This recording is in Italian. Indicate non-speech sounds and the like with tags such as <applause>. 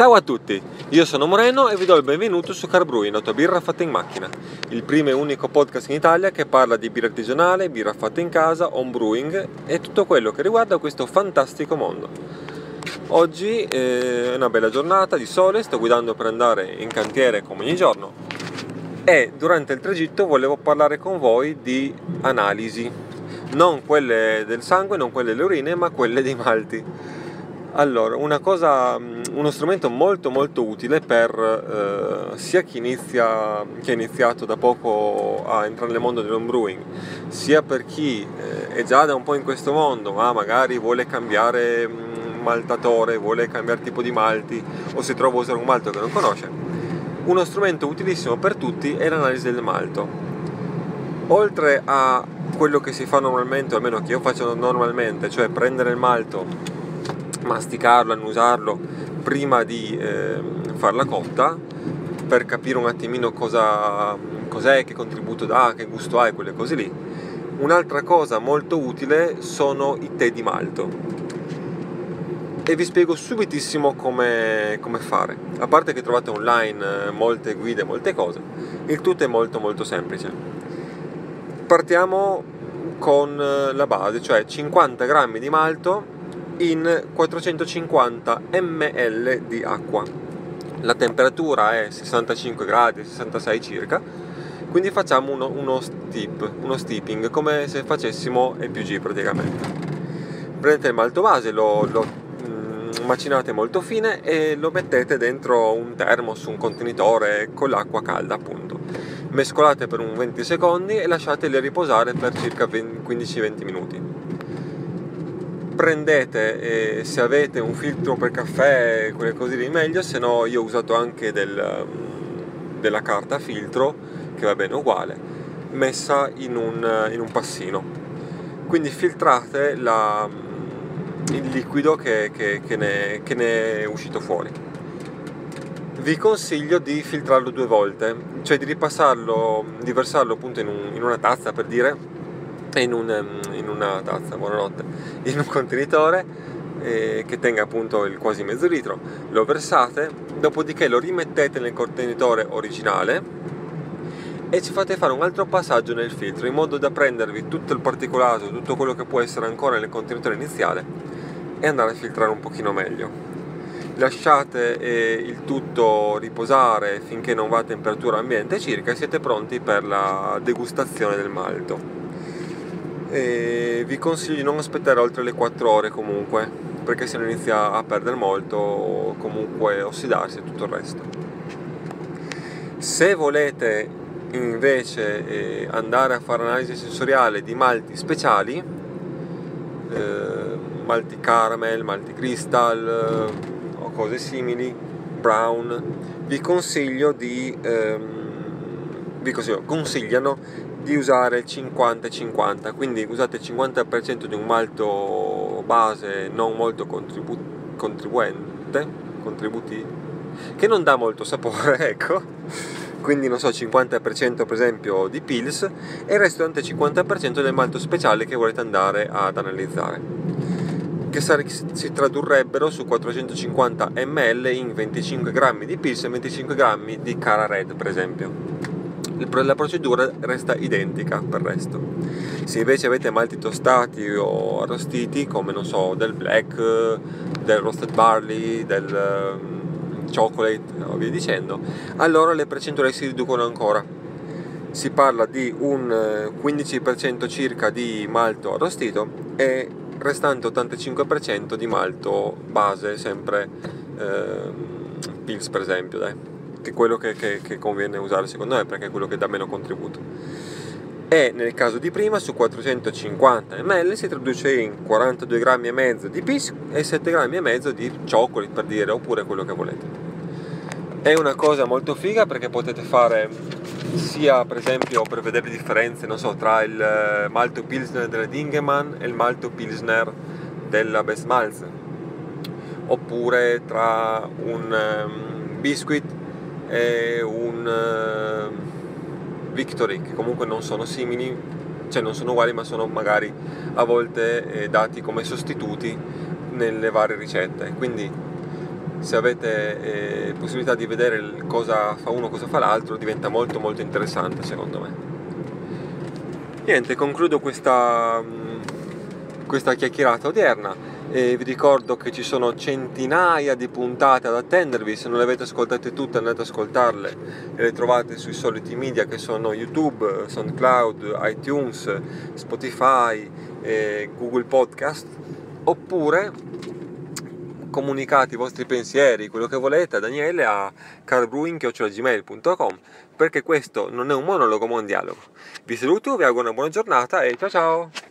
Ciao a tutti, io sono Moreno e vi do il benvenuto su Carbrewing, birra fatta in macchina, il primo e unico podcast in Italia che parla di birra artigianale, birra fatta in casa, home brewing e tutto quello che riguarda questo fantastico mondo. Oggi è una bella giornata di sole, sto guidando per andare in cantiere come ogni giorno e durante il tragitto volevo parlare con voi di analisi, non quelle del sangue, non quelle delle urine, ma quelle dei malti. Allora, cosa, mm, uno strumento molto molto utile per eh, sia chi, inizia, chi ha iniziato da poco a entrare nel mondo dell'home brewing, sia per chi eh, è già da un po' in questo mondo, ma magari vuole cambiare mm, maltatore, vuole cambiare tipo di malti o si trova a usare un malto che non conosce. Uno strumento utilissimo per tutti è l'analisi del malto. Oltre a quello che si fa normalmente, o almeno che io faccio normalmente, cioè prendere il malto masticarlo, annusarlo prima di eh, farla cotta per capire un attimino cosa, cos'è, che contributo dà, che gusto ha e quelle cose lì. Un'altra cosa molto utile sono i tè di malto e vi spiego subitissimo come, come, fare. A parte che trovate online eh, molte guide, molte cose, il tutto è molto molto semplice. Partiamo con eh, la base, cioè 50 grammi di malto in 450 ml di acqua. La temperatura è 65 gradi, 66 circa, quindi facciamo uno, uno steep, uno steeping, come se facessimo il PG praticamente. Prendete il malto base, lo, lo mm, macinate molto fine e lo mettete dentro un termos, un contenitore con l'acqua calda appunto. Mescolate per un 20 secondi e lasciateli riposare per circa 15-20 minuti prendete eh, se avete un filtro per caffè, quelle cose lì meglio, se no io ho usato anche del, della carta filtro, che va bene uguale, messa in un, in un passino. Quindi filtrate la, il liquido che, che, che, ne, che ne è uscito fuori. Vi consiglio di filtrarlo due volte, cioè di ripassarlo, di versarlo appunto in, un, in una tazza per dire in, un, ehm, in una tazza, buonanotte, <laughs> in un contenitore eh, che tenga appunto il quasi mezzo litro, lo versate, dopodiché lo rimettete nel contenitore originale e ci fate fare un altro passaggio nel filtro in modo da prendervi tutto il particolato, tutto quello che può essere ancora nel contenitore iniziale e andare a filtrare un pochino meglio. Lasciate eh, il tutto riposare finché non va a temperatura ambiente circa e siete pronti per la degustazione del malto e vi consiglio di non aspettare oltre le 4 ore comunque perché se no inizia a perdere molto o comunque ossidarsi e tutto il resto. Se volete invece eh, andare a fare analisi sensoriale di malti speciali eh, malti caramel, malti crystal eh, o cose simili brown vi consiglio di ehm, vi consiglio, consigliano di usare il 50-50, quindi usate il 50% di un malto base non molto contribu- contribuente, contributi, che non dà molto sapore, <laughs> ecco, quindi non so, 50% per esempio di Pils e il restante 50% del malto speciale che volete andare ad analizzare, che si tradurrebbero su 450 ml in 25 grammi di Pils e 25 grammi di Cara Red per esempio la procedura resta identica per il resto. Se invece avete malti tostati o arrostiti, come non so, del black, del roasted barley, del um, chocolate o via dicendo, allora le percentuali si riducono ancora. Si parla di un 15% eh, circa di malto arrostito e restante 85% di malto base, sempre eh, Pils per esempio. Dai che quello che, che, che conviene usare secondo me perché è quello che dà meno contributo. E nel caso di prima su 450 ml si traduce in 42 grammi e mezzo di pis e 7 grammi e mezzo di cioccoli per dire oppure quello che volete. È una cosa molto figa perché potete fare sia per esempio per vedere le differenze non so tra il eh, malto pilsner della Dingeman e il malto pilsner della Best Malz oppure tra un um, biscuit e un uh, Victory che comunque non sono simili cioè non sono uguali ma sono magari a volte eh, dati come sostituti nelle varie ricette. Quindi se avete eh, possibilità di vedere cosa fa uno, cosa fa l'altro, diventa molto molto interessante secondo me. Niente, concludo questa, mm, questa chiacchierata odierna e vi ricordo che ci sono centinaia di puntate ad attendervi, se non le avete ascoltate tutte andate ad ascoltarle e le trovate sui soliti media che sono YouTube, SoundCloud, iTunes, Spotify, Google Podcast oppure comunicate i vostri pensieri, quello che volete a Daniele a carbrewing.gmail.com perché questo non è un monologo ma un dialogo. Vi saluto, vi auguro una buona giornata e ciao ciao!